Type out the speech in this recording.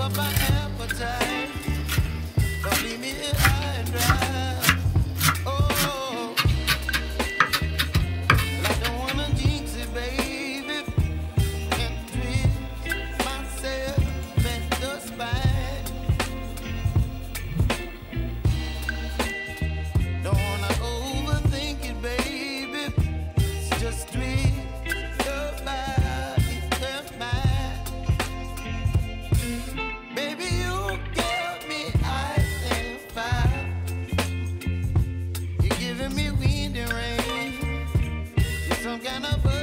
up my appetite. Don't leave me high and dry. me wind and rain. Some kind of